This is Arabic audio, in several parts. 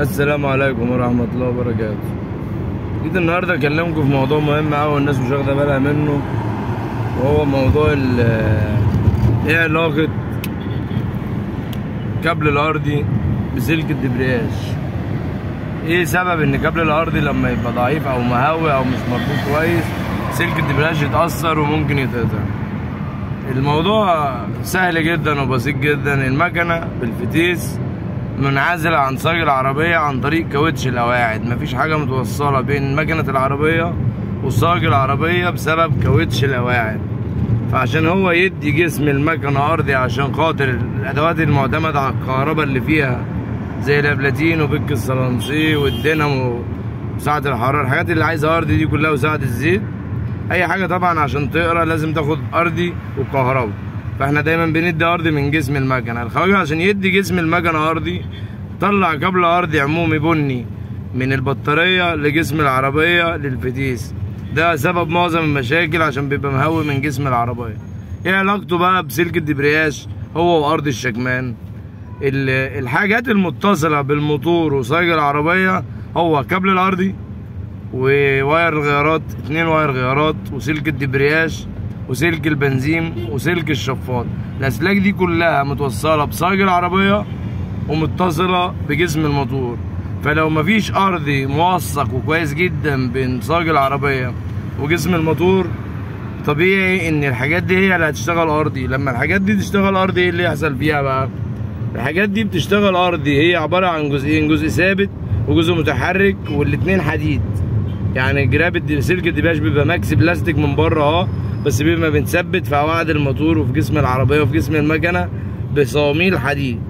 السلام عليكم ورحمة الله وبركاته. جيت النهاردة أكلمكم في موضوع مهم أوي الناس مش واخدة بالها منه وهو موضوع ال إيه علاقة كابل الأرضي بسلك الدبرياج إيه سبب إن كابل الأرضي لما يبقى ضعيف أو مهوي أو مش مربوط كويس سلك الدبرياج يتأثر وممكن يتقطع. الموضوع سهل جدا وبسيط جدا. المكنة بالفتيس منعزلة عن صاج العربية عن طريق كاوتش القواعد مفيش حاجة متوصلة بين مكنة العربية وصاج العربية بسبب كاوتش القواعد فعشان هو يدي جسم المكنة أرضي عشان خاطر الأدوات المعتمدة على الكهرباء اللي فيها زي الأبلاتين وبك الصلانسي والدينامو وساعة الحرارة الحاجات اللي عايزة أرضي دي كلها وساعة الزيت. أي حاجة طبعا عشان تقرأ لازم تاخد أرضي وكهرباء. فاحنا دايما بندي أرضي من جسم المكنه الخواجة عشان يدي جسم المكنه أرضي طلع كابل أرضي عمومي بني من البطارية لجسم العربية للفتيس. ده سبب معظم المشاكل عشان بيبقى مهوي من جسم العربية. إيه علاقته بقى بسلك الدبرياج هو وأرض الشكمان. ال- الحاجات المتصلة بالموتور وصاج العربية هو كابل الأرضي و wire الغيارات اتنين wire غيارات وسلك الدبرياج وسلك البنزين وسلك الشفاط. الأسلاك دي كلها متوصلة بصاج العربية ومتصلة بجسم الموتور. فلو مفيش أرضي موثق وكويس جدا بين صاج العربية وجسم الموتور طبيعي إن الحاجات دي هي اللي هتشتغل أرضي. لما الحاجات دي تشتغل أرضي إيه اللي يحصل فيها بقى؟ الحاجات دي بتشتغل أرضي هي عبارة عن جزئين جزء ثابت وجزء متحرك والاتنين حديد. يعني جراب سلك الدبرياج بيبقى ماكس بلاستيك من بره أه. بس بيبقى متثبت في قواعد الموتور وفي جسم العربية وفي جسم المكنة بصواميل حديد.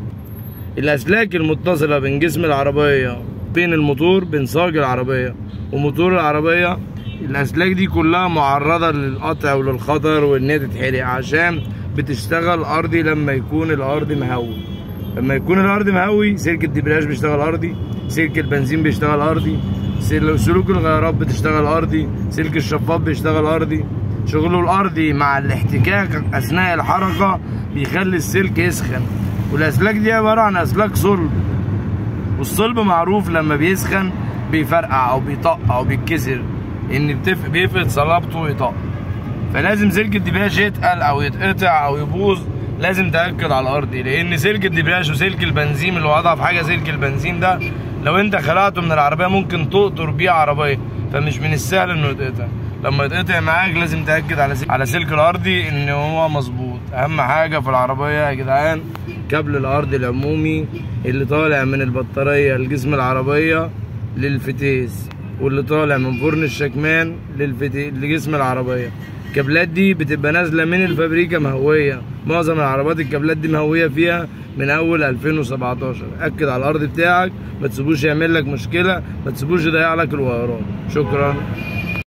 الأسلاك المتصلة بين جسم العربية بين الموتور بين صاج العربية وموتور العربية الأسلاك دي كلها معرضة للقطع وللخطر وإن هي تتحرق عشان بتشتغل أرضي لما يكون الأرض مهوي. لما يكون الأرض مهوي سلك الدبرياج بيشتغل أرضي سلك البنزين بيشتغل أرضي سل- سلوك الغيارات بتشتغل أرضي سلك الشفاط بيشتغل أرضي. شغله الارضي مع الاحتكاك أثناء الحركة بيخلي السلك يسخن. والأسلاك دي عبارة عن أسلاك صلب. والصلب معروف لما بيسخن بيفرقع أو بيطق أو بيتكسر إن. بيفقد صلابته ويطق. فلازم سلك الدباش يتقل أو يتقطع أو يبوظ لازم تأكد على الارضي لأن سلك الدباش وسلك البنزين اللي اضعف حاجة سلك البنزين ده لو أنت خلعته من العربية ممكن تقطر بيه عربية. فمش من السهل إنه يتقطع. لما يتقطع معاك لازم تأكد على سلك على سلك الارضي إن هو مظبوط. أهم حاجة في العربية يا جدعان كابل الارضي العمومي اللي طالع من البطارية لجسم العربية للفتيس واللي طالع من فرن الشكمان للفتي... لجسم العربية. الكابلات دي بتبقى نازلة من الفابريكا مهوية. معظم العربيات الكابلات دي مهوية فيها من أول 2017 أكد على الأرض بتاعك ما تسيبوش يعمل لك مشكلة ما تسيبوش يضيع لك الوايرات شكرا.